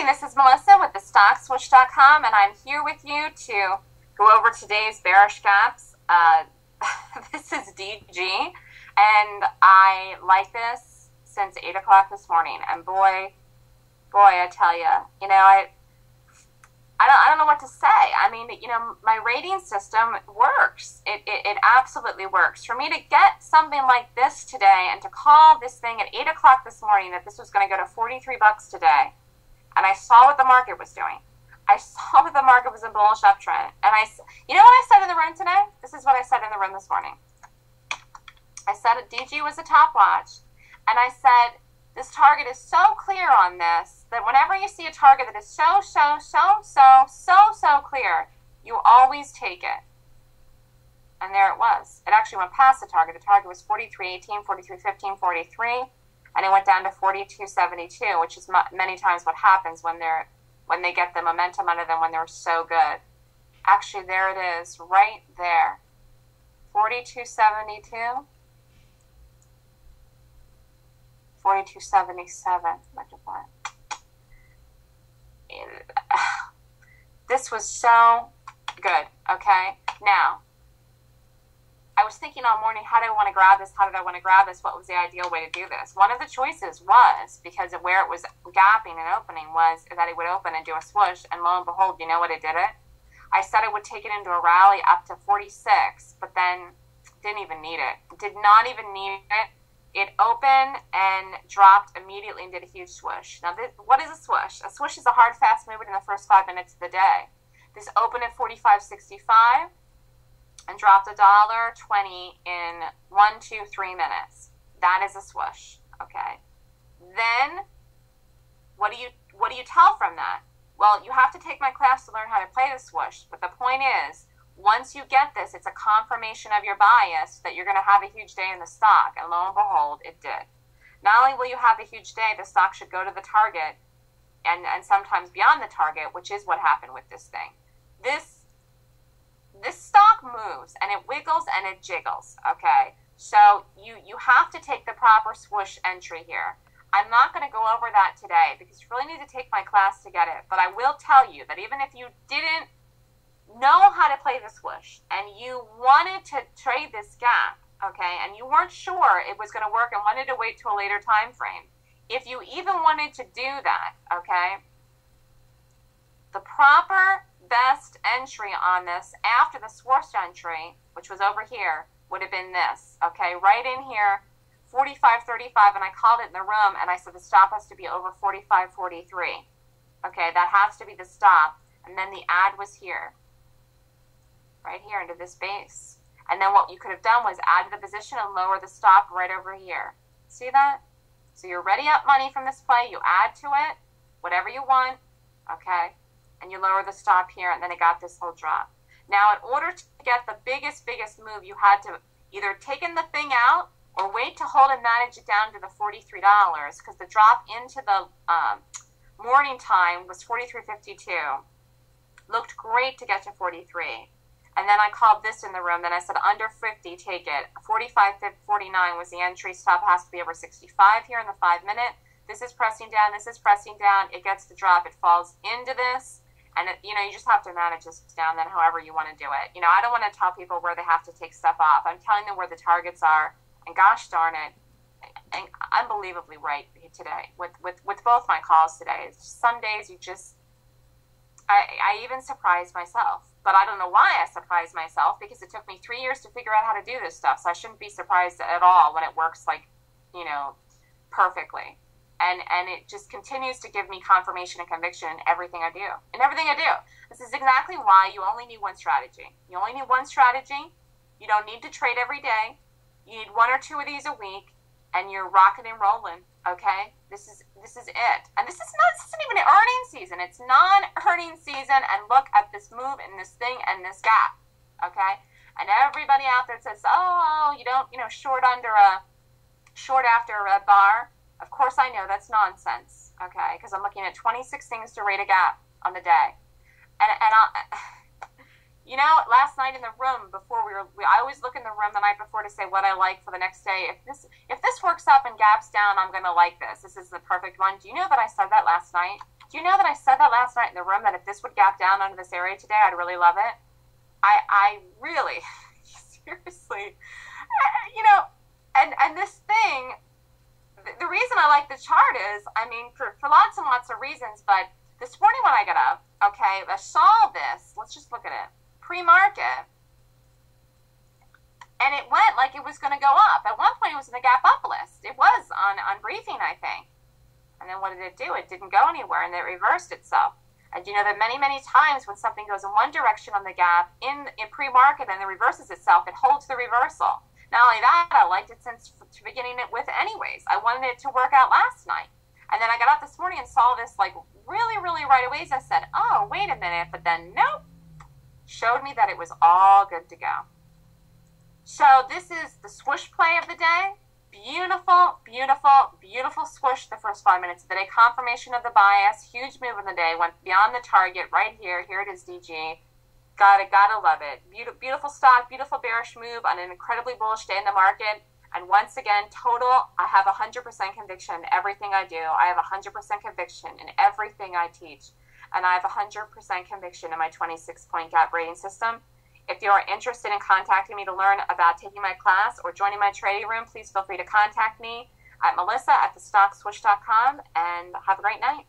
morning. This is Melissa with the StockSwoosh.com, and I'm here with you to go over today's bearish gaps. Uh, this is DG, and I like this since 8 o'clock this morning. And boy, boy, I tell you, you know, I I don't, I don't know what to say. I mean, you know, my rating system works. It, it, it, absolutely works. For me to get something like this today and to call this thing at 8 o'clock this morning that this was going to go to 43 bucks today, and I saw what the market was doing. I saw that the market was in bullish uptrend. And I, you know what I said in the room today? This is what I said in the room this morning. I said DG was a top watch. And I said, this target is so clear on this that whenever you see a target that is so, so, so, so, so, so clear, you always take it. And there it was. It actually went past the target. The target was 43.18, 43.15, 43, and it went down to 42.72, which is many times what happens when they're when they get the momentum under them when they're so good. Actually, there it is, right there. 42.72. 4277 multiply. This was so good, okay? Now, I was thinking all morning, how did I want to grab this? How did I want to grab this? What was the ideal way to do this? One of the choices was, because of where it was gapping and opening, was that it would open and do a swoosh, and lo and behold, you know what it did it? I said it would take it into a rally up to 46, but then didn't even need it. Did not even need it it opened and dropped immediately and did a huge swoosh. Now, this, what is a swoosh? A swoosh is a hard, fast movement in the first five minutes of the day. This opened at 45.65 and dropped a dollar twenty in one, two, three minutes. That is a swoosh. Okay. Then, what do you what do you tell from that? Well, you have to take my class to learn how to play the swoosh. But the point is, once you get this, it's a confirmation of your bias that you're going to have a huge day in the stock. And lo and behold, it did. Not only will you have a huge day, the stock should go to the target and, and sometimes beyond the target, which is what happened with this thing. This this stock moves and it wiggles and it jiggles, okay? So you you have to take the proper swoosh entry here. I'm not going to go over that today because you really need to take my class to get it. But I will tell you that even if you didn't know how to play the swoosh and you wanted to trade this gap, okay, and you weren't sure it was going to work and wanted to wait to a later time frame, if you even wanted to do that, okay, the proper best entry on this after the swoosh entry, which was over here, would have been this, okay, right in here, 45.35, and I called it in the room, and I said the stop has to be over 45.43. Okay, that has to be the stop. And then the add was here right here into this base. And then what you could have done was add to the position and lower the stop right over here. See that? So you're ready up money from this play. You add to it whatever you want, okay? And you lower the stop here, and then it got this whole drop. Now, in order to get the biggest, biggest move, you had to either take in the thing out or wait to hold and manage it down to the $43 because the drop into the um, morning time was 43.52. Looked great to get to 43. And then I called this in the room. Then I said, under 50, take it. 45, 49 was the entry. Stop has to be over 65 here in the five minute. This is pressing down. This is pressing down. It gets the drop. It falls into this. And, it, you know, you just have to manage this down then however you want to do it. You know, I don't want to tell people where they have to take stuff off. I'm telling them where the targets are. And gosh darn it, and unbelievably right today with, with, with both my calls today. Some days you just, I, I even surprised myself but I don't know why I surprised myself because it took me three years to figure out how to do this stuff. So I shouldn't be surprised at all when it works like, you know, perfectly. And and it just continues to give me confirmation and conviction in everything I do. In everything I do. This is exactly why you only need one strategy. You only need one strategy. You don't need to trade every day. You need one or two of these a week and you're rocking and rolling. Okay? This is this is it. And this is not this isn't even an earning season. It's non-earning season. And look at this move and this thing and this gap. Okay? And everybody out there says, oh, you don't, you know, short under a short after a red bar. Of course, I know that's nonsense. Okay? Because I'm looking at 26 things to rate a gap on the day. And and I you know, last night in the room before we were, we, I always look in the room the night before to say what I like for the next day. If this if this works up and gaps down, I'm going to like this. This is the perfect one. Do you know that I said that last night? Do you know that I said that last night in the room that if this would gap down under this area today, I'd really love it? I, I really, seriously, you know, and, and this thing, the, reason I like the chart is, I mean, for, for lots and lots of reasons, but this morning when I got up, okay, I saw this. Let's just look at it. Pre market. And it went like it was going to go up. At one point, it was in the gap up list. It was on, on briefing, I think. And then what did it do? It didn't go anywhere and it reversed itself. And you know that many, many times when something goes in one direction on the gap in, in pre market and then reverses itself, it holds the reversal. Not only that, I liked it since beginning it with, anyways. I wanted it to work out last night. And then I got up this morning and saw this like really, really right away. I said, oh, wait a minute. But then, nope. Showed me that it was all good to go. So this is the swoosh play of the day. Beautiful, beautiful, beautiful swoosh the first five minutes of the day. Confirmation of the bias. Huge move in the day. Went beyond the target right here. Here it is, DG. Gotta, gotta love it. Beautiful, beautiful stock, beautiful bearish move on an incredibly bullish day in the market. And once again, total, I have 100% conviction in everything I do. I have 100% conviction in everything I teach. And I have 100% conviction in my 26 point gap rating system. If you are interested in contacting me to learn about taking my class or joining my trading room, please feel free to contact me at melissa at thestockswoosh.com and have a great night.